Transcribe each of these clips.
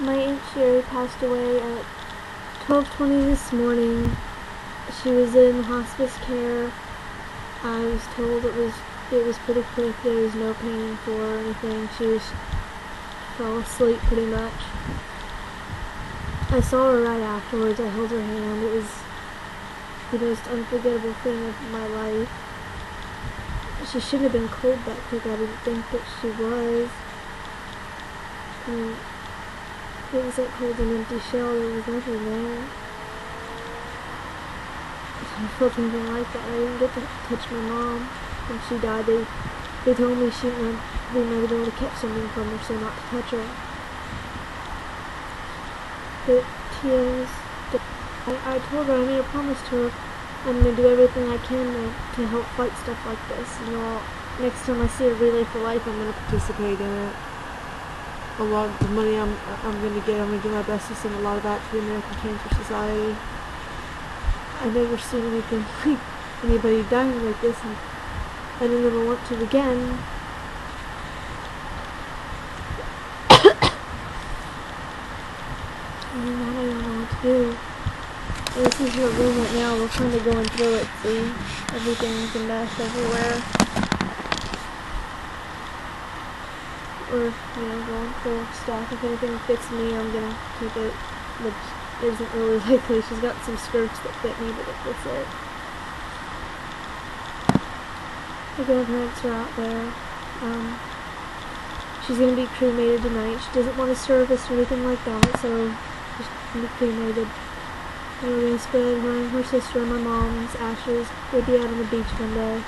My Aunt Sherie passed away at 12.20 this morning. She was in hospice care. I was told it was it was pretty quick. There was no pain or anything. She just fell asleep pretty much. I saw her right afterwards. I held her hand. It was the most unforgettable thing of my life. She shouldn't have been cold that quick. I didn't think that she was. And it was like holding an empty shell. There was nothing there. I felt anything like that. I didn't get to touch my mom when she died. They they told me she might been able to catch something from her, so not to touch her. But tears. I, I told her I made a promise to her. I'm gonna do everything I can to, to help fight stuff like this. You know, next time I see a relay for life, I'm gonna participate in it. A lot of the money I'm I'm gonna get, I'm gonna do my best to send a lot of that to the American Cancer Society. I've never seen anything like anybody dying like this, and I don't ever want to again. And now I don't know what to do. This is your room right now. We're kind of going through it. See, everything's a mess everywhere. Or you know, going through stuff. If anything fits me, I'm gonna keep it. Which isn't really likely. She's got some skirts that fit me, but it fits it. The grandparents are out there. Um, she's gonna be cremated tonight. She doesn't want a service or anything like that, so she's gonna be cremated. And we're gonna spread her, her sister, and my mom's ashes. We'll be out on the beach one day.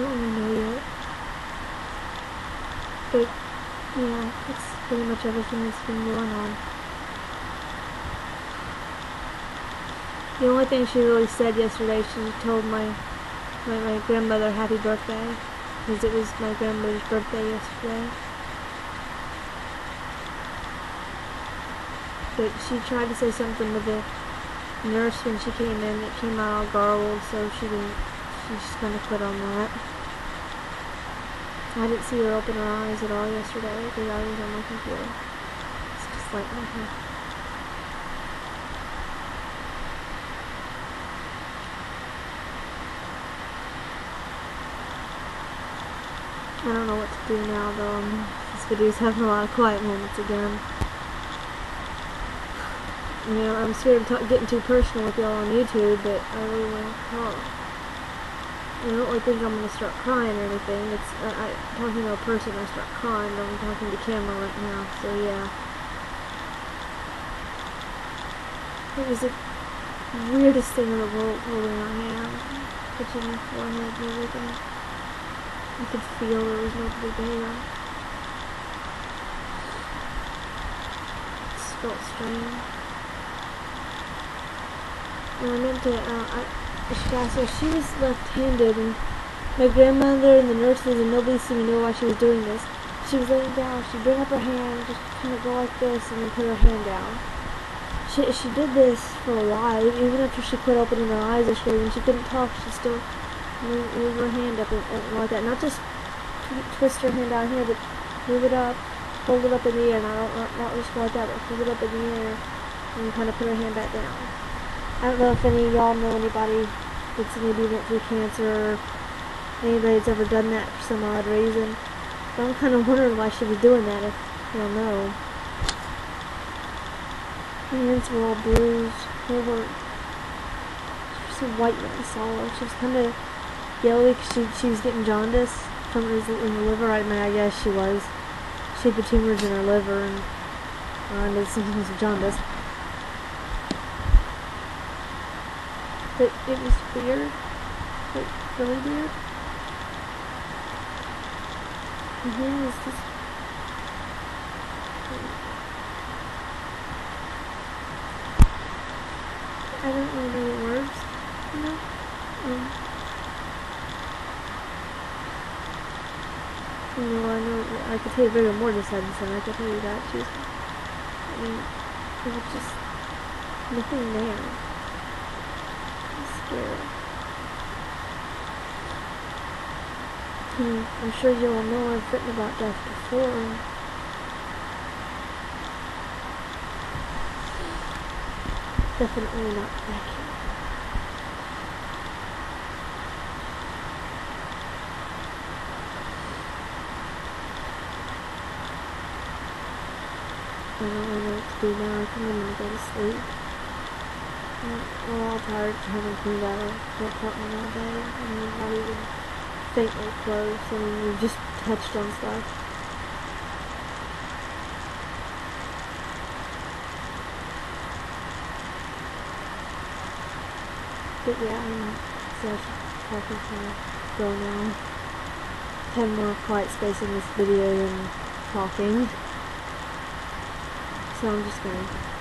Don't really know yet. But, yeah, that's pretty much everything that's been going on. The only thing she really said yesterday, she told my, my, my grandmother happy birthday. Because it was my grandmother's birthday yesterday. But she tried to say something with the nurse when she came in. It came out all garbled, so she didn't, she just gonna quit on that. I didn't see her open her eyes at all yesterday because I was on my computer. It's just like, okay. I don't know what to do now though. Um, this video's having a lot of quiet moments again. You know, I'm scared of getting too personal with y'all on YouTube, but I really want to talk. I don't really think I'm gonna start crying or anything. It's uh, I, talking to a person, I start crying, but I'm talking to camera right now, so yeah. It was the weirdest thing in the world holding my hand, touching my forehead and everything. I could feel there was nobody there. It felt strange. And I meant to, uh, I, Her, she was left-handed, and my grandmother and the nurses and nobody seemed to know why she was doing this. She was laying down, she'd bring up her hand, just kind of go like this, and then put her hand down. She, she did this for a while, even after she quit opening her eyes year, when she couldn't talk, she still move, move her hand up and, and like that. Not just twist her hand down here, but move it up, hold it up in the air, not, not, not just like that, but hold it up in the air, and kind of put her hand back down. I don't know if any of y'all know anybody that's maybe went through cancer or anybody that's ever done that for some odd reason. But I'm kind of wondering why she was doing that if y'all know. Hands were all bruised. They were just a white when I saw. She was kind of yellowy because she, she was getting jaundice from in the liver. I mean, I guess she was. She had the tumors in her liver and uh, and of jaundice. But it was weird. Like, really weird. Her hand was just... I don't know the words, you know? Um, you know, I know, I could tell you very more this had I could tell you that. Was, I mean, it was just nothing there. Hmm, I'm sure you all know I've written about death before. Definitely not accurate. I don't know to do now. I think I'm gonna go to sleep. We're all tired of having cleaned out our apartment all day. I mean, not even faintly close. I mean, we just touched on stuff. But yeah, I'm should probably gonna go now. Have more quiet space in this video than talking. So I'm just gonna